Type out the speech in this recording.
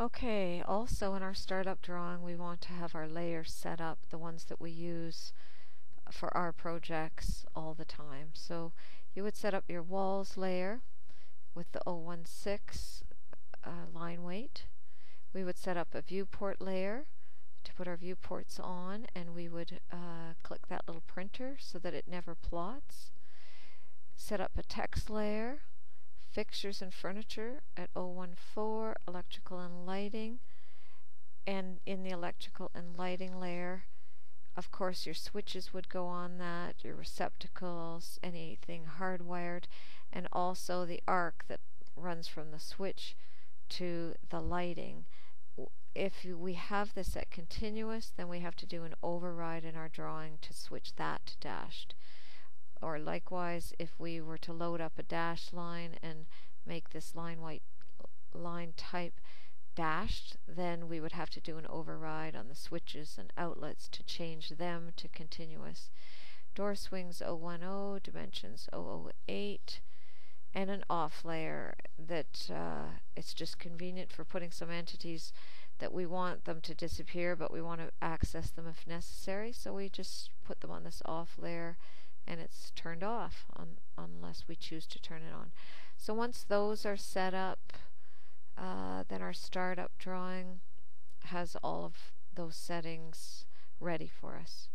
Okay, also in our startup drawing we want to have our layers set up, the ones that we use for our projects all the time. So you would set up your walls layer with the 016 uh, line weight. We would set up a viewport layer to put our viewports on and we would uh, click that little printer so that it never plots. Set up a text layer, fixtures and furniture at 014, electrical and lighting, and in the electrical and lighting layer of course your switches would go on that, your receptacles, anything hardwired, and also the arc that runs from the switch to the lighting if we have this at continuous, then we have to do an override in our drawing to switch that to dashed. Or likewise, if we were to load up a dash line and make this line white line type dashed, then we would have to do an override on the switches and outlets to change them to continuous. Door swings 010, dimensions 008, and an off layer that uh, it's just convenient for putting some entities that we want them to disappear, but we want to access them if necessary. So we just put them on this off layer and it's turned off on, unless we choose to turn it on. So once those are set up, uh, then our startup drawing has all of those settings ready for us.